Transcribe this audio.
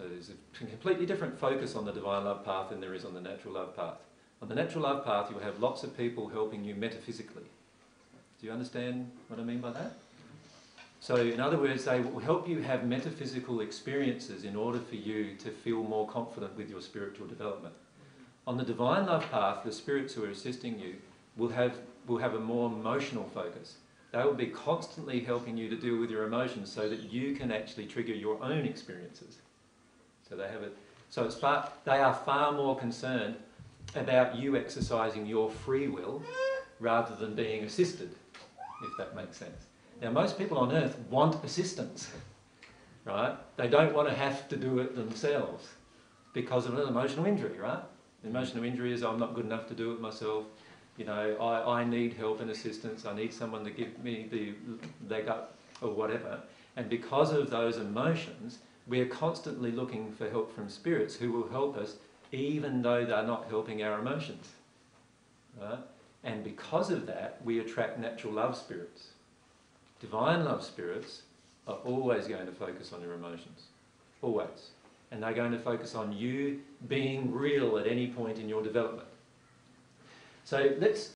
So there's a completely different focus on the divine love path than there is on the natural love path. On the natural love path, you will have lots of people helping you metaphysically. Do you understand what I mean by that? So, in other words, they will help you have metaphysical experiences in order for you to feel more confident with your spiritual development. On the divine love path, the spirits who are assisting you will have, will have a more emotional focus. They will be constantly helping you to deal with your emotions so that you can actually trigger your own experiences. So they have it. So it's far, they are far more concerned about you exercising your free will rather than being assisted, if that makes sense. Now, most people on earth want assistance, right? They don't want to have to do it themselves because of an emotional injury, right? Emotional injury is I'm not good enough to do it myself. You know, I, I need help and assistance. I need someone to give me the leg up or whatever. And because of those emotions, we are constantly looking for help from spirits who will help us even though they're not helping our emotions. Right? And because of that, we attract natural love spirits. Divine love spirits are always going to focus on your emotions. Always. And they're going to focus on you being real at any point in your development. So let's